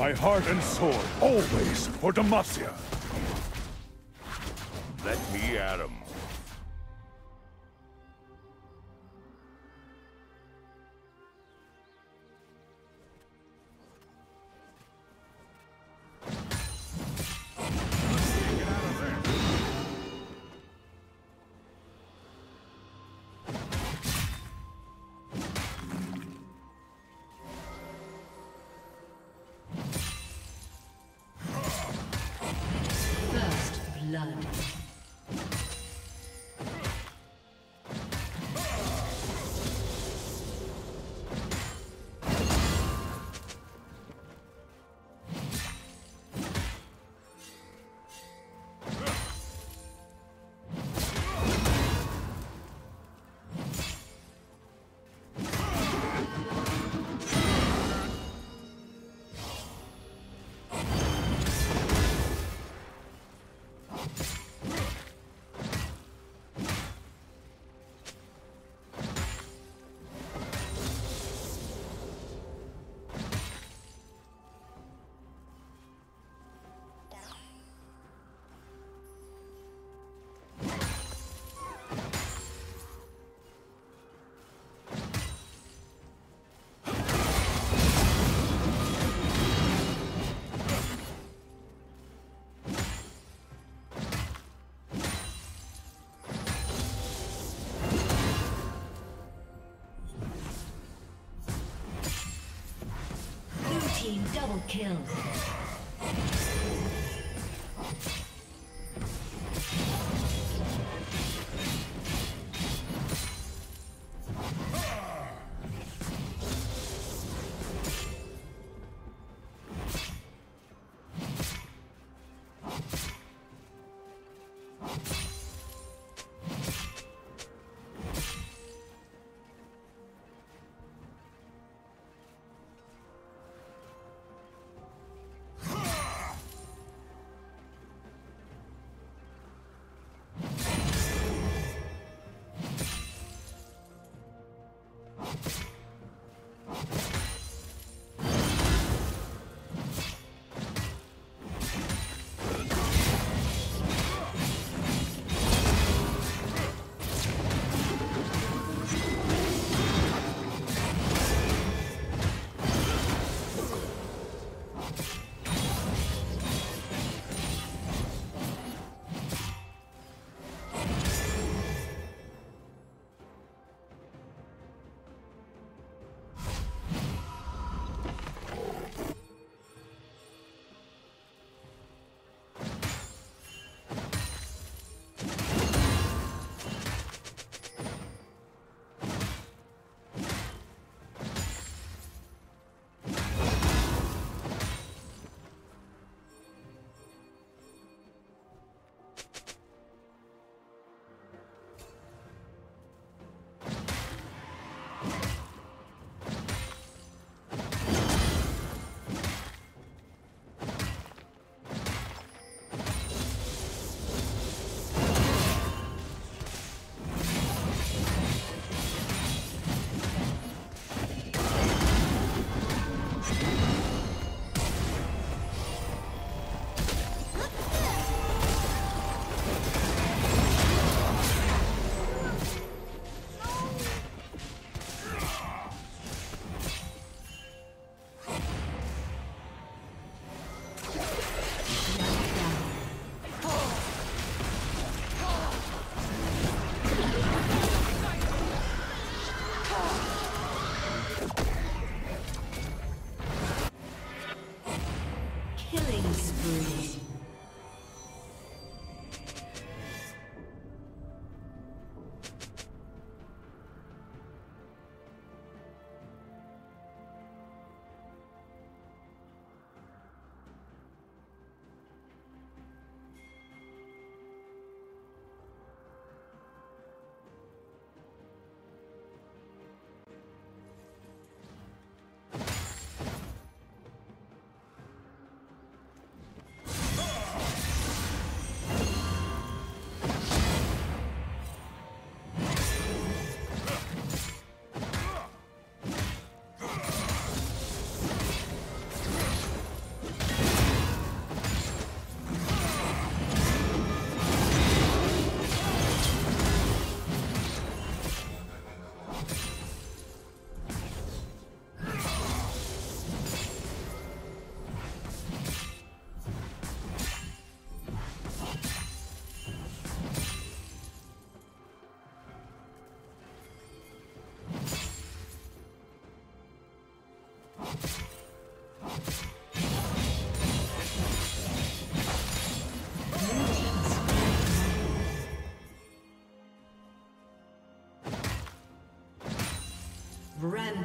My heart and sword, always for Demacia. Let me at him. Double kill.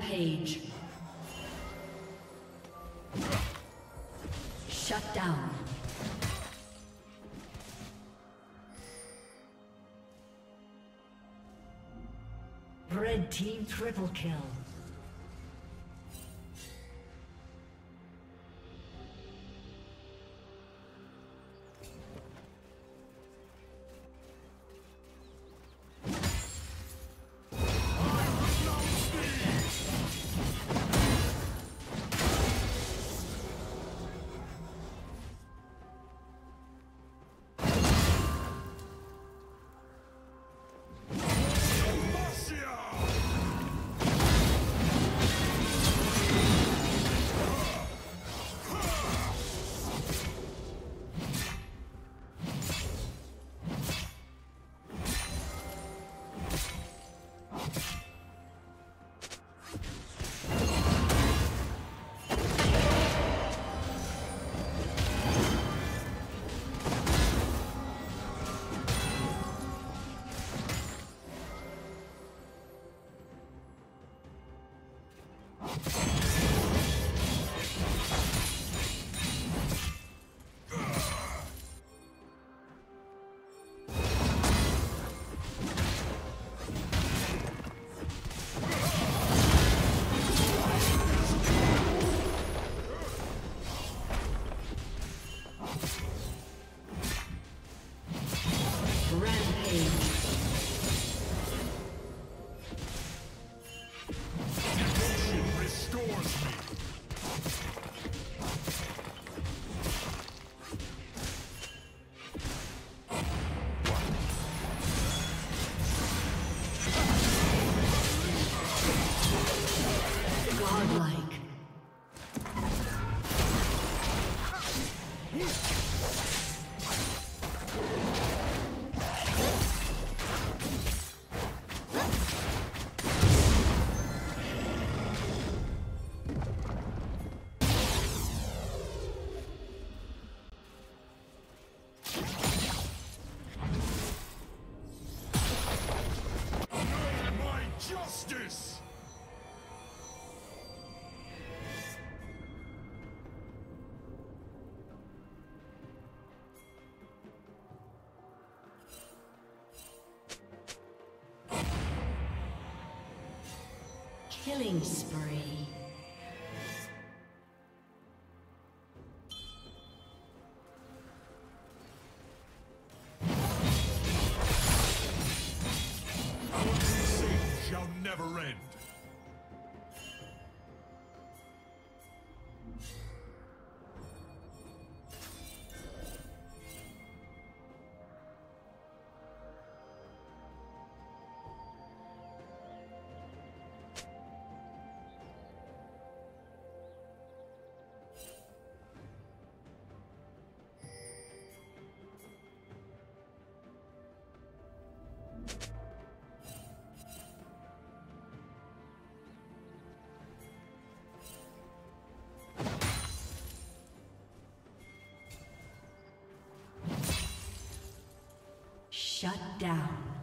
Rampage. Shut down. Red team triple kill. Killing spree. Shut down.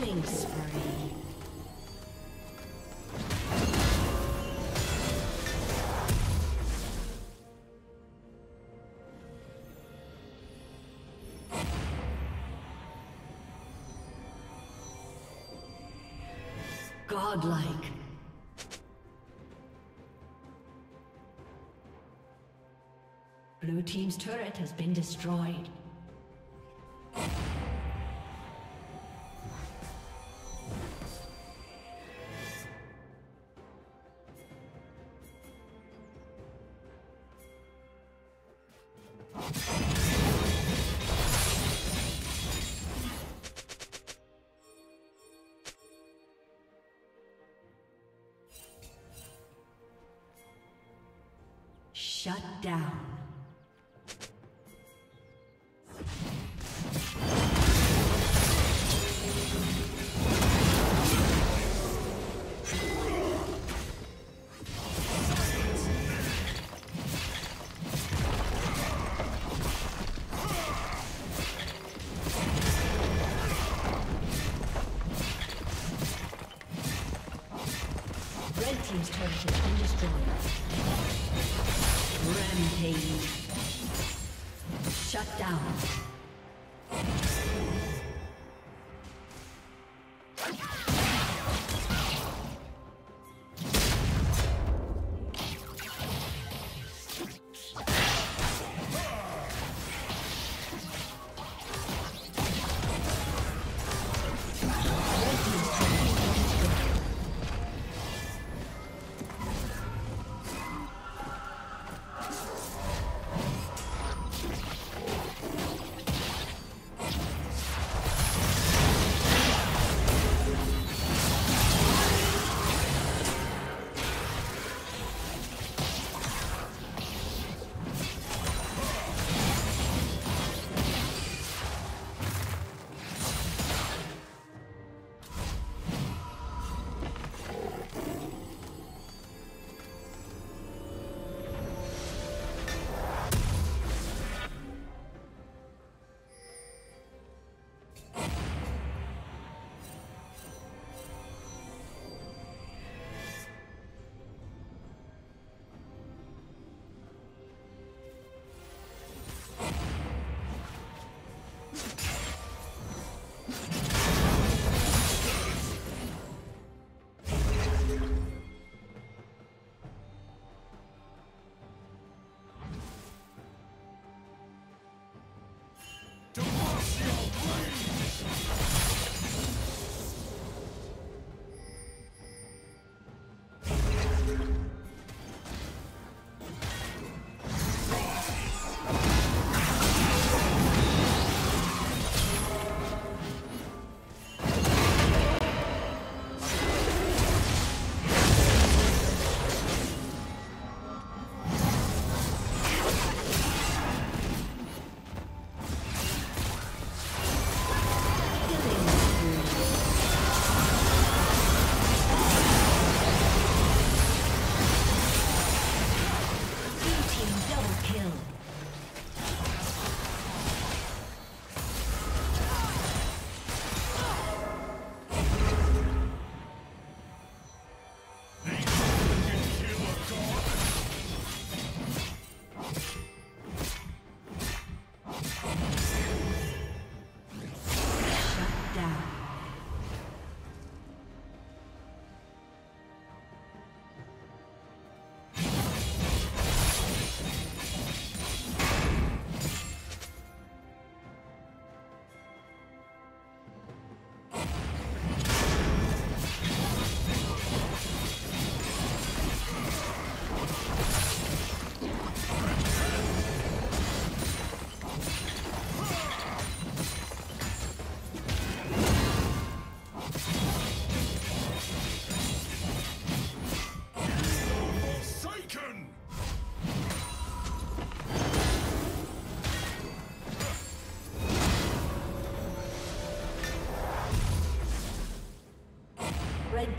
Killing spree. Godlike. Blue Team's turret has been destroyed. Shut down.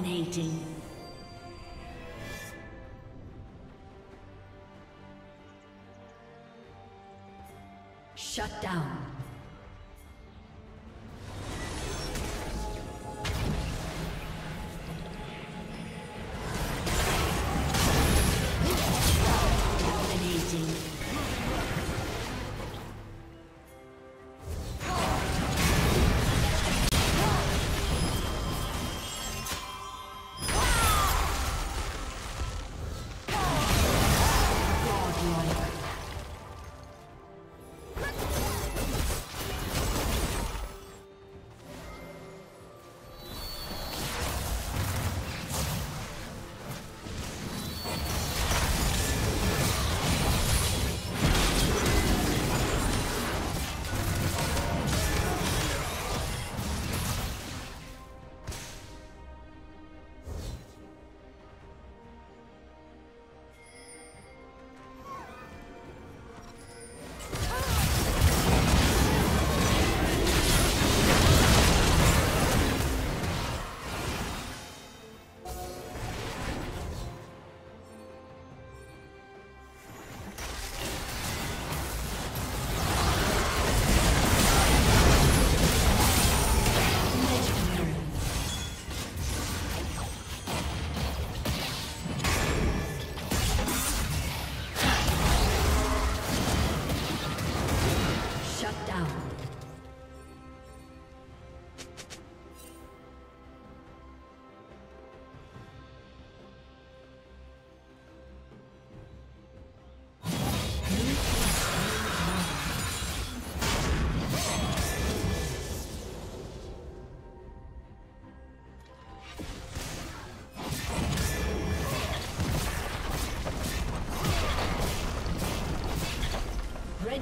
Dominating.